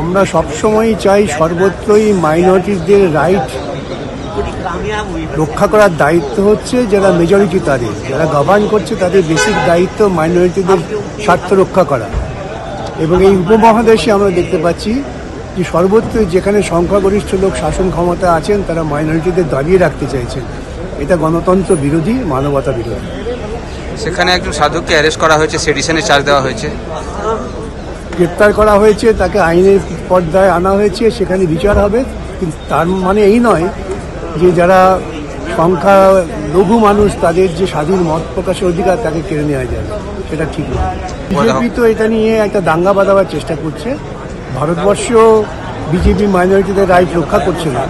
আমরা সবসময়ই চাই সর্বত্রই মাইনরিটিদের রাইট রক্ষা করার দায়িত্ব হচ্ছে যারা মেজরিটি তাদের, যারা গভর্ন করছে তাদের বেসিক দায়িত্ব মাইনরিটিদের স্বার্থ রক্ষা করা। এবং এই উপমহাদেশে আমরা দেখতে পাচ্ছি যে সর্বত্র যেখানে সংখ্যাগরিষ্ঠ লোক শাসন ক্ষমতা আছেন, তারা মাইনরিটিদের দাঁড়িয়ে রাখতে চাইছেন। এটা গণতন্ত্র বিরোধী, মানবতা বিরোধী। সেখানে একজন সাধককে অ্যারেস্ট করা হয়েছে সেডিশনের চার্জ দেওয়া হয়েছে। গ্রেপ্তার করা হয়েছে, তাকে আইনের পর্দায় আনা হয়েছে, সেখানে বিচার হবে। কিন্তু তার মানে এই নয় যে যারা সংখ্যা লঘু মানুষ, তাদের যে স্বাধীন মত প্রকাশের অধিকার তাকে কেড়ে নেওয়া যায়। সেটা ঠিক নয়। বিজেপি তো এটা নিয়ে একটা দাঙ্গা বাঁধাবার চেষ্টা করছে। ভারতবর্ষ বিজেপি মাইনরিটিদের রাইট রক্ষা করছে না।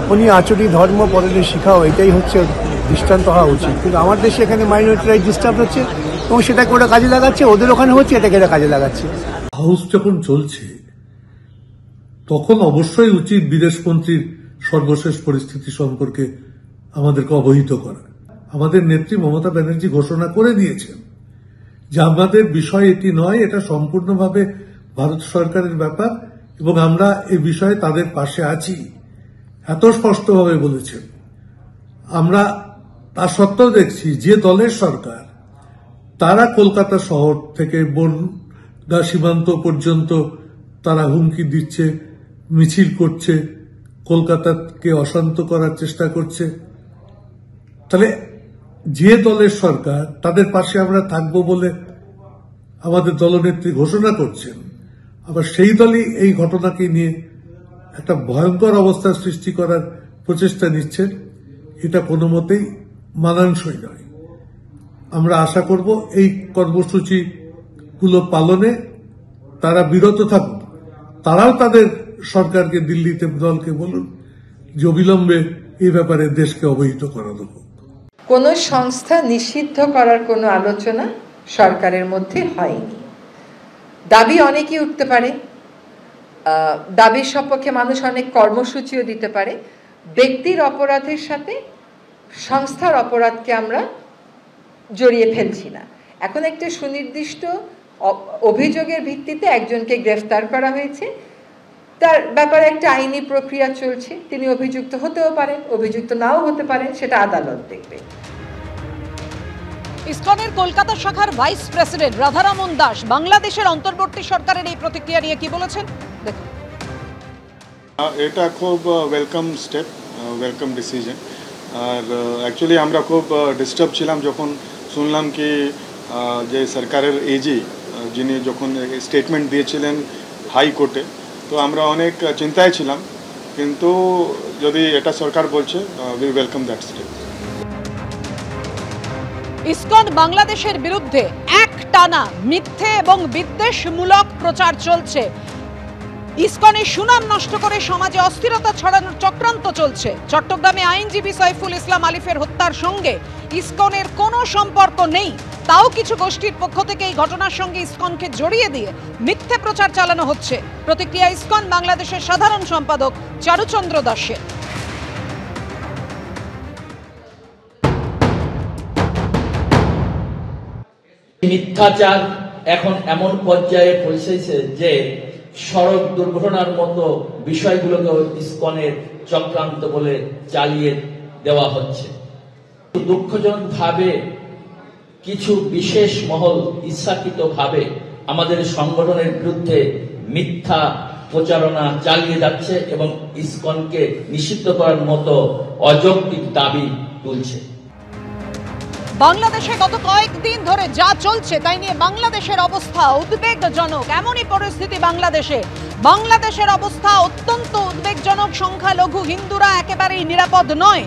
আপনি আচরি ধর্ম পরের শিখাও, এটাই হচ্ছে দৃষ্টান্ত হওয়া উচিত। কিন্তু আমার দেশে এখানে মাইনরিটি রাইট ডিস্টার্ব হচ্ছে। এবং সেটাকে ওরা কাজে লাগাচ্ছে? ওদের ওখানে হচ্ছে, এটাকে এরা কাজে লাগাচ্ছে। হাউস যখন চলছে, তখন অবশ্যই উচিত বিদেশমন্ত্রীর সর্বশেষ পরিস্থিতি সম্পর্কে আমাদেরকে অবহিত করা। আমাদের নেত্রী মমতা ব্যানার্জি ঘোষণা করে দিয়েছেন যে আমাদের বিষয় এটি নয়, এটা সম্পূর্ণভাবে ভারত সরকারের ব্যাপার এবং আমরা এ বিষয়ে তাদের পাশে আছি। এত স্পষ্টভাবে বলেছেন। আমরা তা সত্ত্বেও দেখছি যে দলের সরকার তারা কলকাতা শহর থেকে বনগা সীমান্ত পর্যন্ত তারা হুমকি দিচ্ছে, মিছিল করছে, কলকাতাকে অশান্ত করার চেষ্টা করছে। তাহলে যে দলের সরকার, তাদের পাশে আমরা থাকব বলে আমাদের দলনেত্রী ঘোষণা করছেন। আবার সেই দলই এই ঘটনাকে নিয়ে একটা ভয়ঙ্কর অবস্থার সৃষ্টি করার প্রচেষ্টা নিচ্ছেন। এটা কোনো মতেই মানানসই নয়। আমরা আশা করব এই কর্মসূচিগুলো পালনে তারা বিরত থাকুন তারাও তাদের সরকারকে, দিল্লিতে দলকে বলুন, যে অবিলম্বে এই ব্যাপারে দেশকে অবহিত করানো হোক। কোনো সংস্থা নিষিদ্ধ করার কোনো আলোচনা সরকারের মধ্যে হয়নি। দাবি অনেকই উঠতে পারে। দাবির সপক্ষে মানুষ অনেক কর্মসূচিও দিতে পারে। ব্যক্তির অপরাধের সাথে সংস্থার অপরাধকে আমরা জড়িয়ে ফেলছি না। এখন একটা সুনির্দিষ্ট অভিযোগের ভিত্তিতে একজনকে গ্রেফতার করা হয়েছে। তার ব্যাপারে একটা আইনি প্রক্রিয়া চলছে। তিনি অভিযুক্ত হতেও পারেন অভিযুক্ত নাও হতে পারেন সেটা আদালত দেখবে। ইসকনের কলকাতা শাখার ভাইস প্রেসিডেন্ট রাধারামন দাস বাংলাদেশের অন্তর্বর্তী সরকারের এই প্রতিক্রিয়া নিয়ে কি বলেছেন? দেখুন। এটা খুব ওয়েলকাম স্টেপ ওয়েলকাম ডিসিশন আর অ্যাকচুয়ালি আমরা খুব ডিস্টার্ব ছিলাম যখন শুনলাম কি যে সরকারের এজি যিনি যখন স্টেটমেন্ট দিয়েছিলেন হাইকোর্টে তো আমরা অনেক চিন্তায় ছিলাম। কিন্তু যদি এটা সরকার বলছে we welcome that step ISKCON বাংলাদেশের বিরুদ্ধে এক টানা মিথ্যে এবং বিদ্বেষমূলক প্রচার চলছে। ইসকনের সুনাম নষ্ট করে সমাজে অস্থিরতা ছড়ানোর চক্রান্ত চলছে। চট্টগ্রামে আইনজীবী সাইফুল ইসলাম আলিফের হত্যার সঙ্গে ইসকনের কোনো সম্পর্ক নেই। তাও কিছু গোষ্ঠীর পক্ষ থেকে এই ঘটনার সঙ্গে ইসকনকে জড়িয়ে দিয়ে মিথ্যে প্রচার চালানো হচ্ছে। প্রতিক্রিয়া ইসকন বাংলাদেশের সাধারণ সম্পাদক চারুচন্দ্র দাসের। মিথ্যাচার এখন এমন পর্যায়ে পৌঁছেছে যে সড়ক দুর্ঘটনার মতো বিষয়গুলোকে ইস্কনের চক্রান্ত বলে চালিয়ে দেওয়া হচ্ছে। দুঃখজনক ভাবে কিছু বিশেষ মহল ইচ্ছাকৃত ভাবে আমাদের সংগঠনের বিরুদ্ধে মিথ্যা প্রচারণা চালিয়ে যাচ্ছে এবং ইসকনকে নিষিদ্ধ করার মতো অযৌক্তিক দাবি তুলছে। বাংলাদেশে গত কয়েকদিন ধরে যা চলছে, তাই নিয়ে বাংলাদেশের অবস্থা উদ্বেগজনক। এমনই পরিস্থিতি বাংলাদেশে। বাংলাদেশের অবস্থা অত্যন্ত উদ্বেগজনক। সংখ্যালঘু হিন্দুরা একেবারেই নিরাপদ নয়।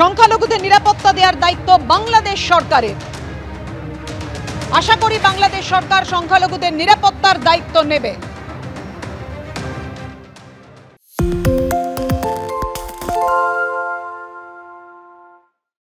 সংখ্যালঘুদের নিরাপত্তা দেওয়ার দায়িত্ব বাংলাদেশ সরকারের। আশা করি বাংলাদেশ সরকার সংখ্যালঘুদের নিরাপত্তার দায়িত্ব নেবে।